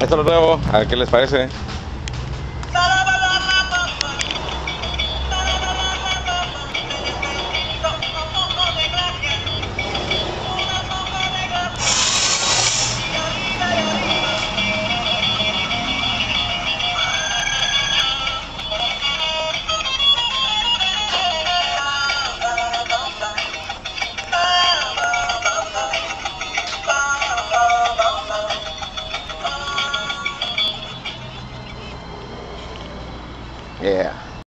Lo nuevo, a ver qué les parece. É.